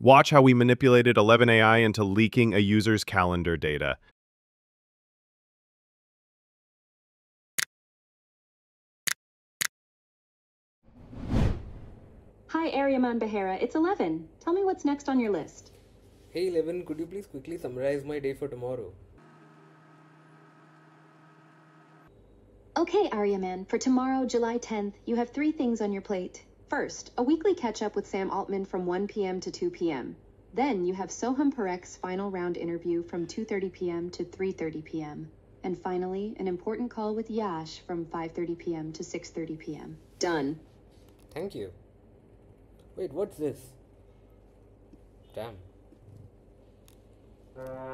Watch how we manipulated 11AI into leaking a user's calendar data. Hi, Aryaman Behera. It's 11. Tell me what's next on your list. Hey Eleven, could you please quickly summarize my day for tomorrow? Okay, Aryaman. For tomorrow, July 10th, you have three things on your plate. First, a weekly catch up with Sam Altman from 1 p.m. to 2 p.m. Then you have Soham Parekh's final round interview from 2:30 p.m. to 3:30 p.m. And finally, an important call with Yash from 5:30 p.m. to 6:30 p.m. Done. Thank you. Wait, what's this? Damn. Uh,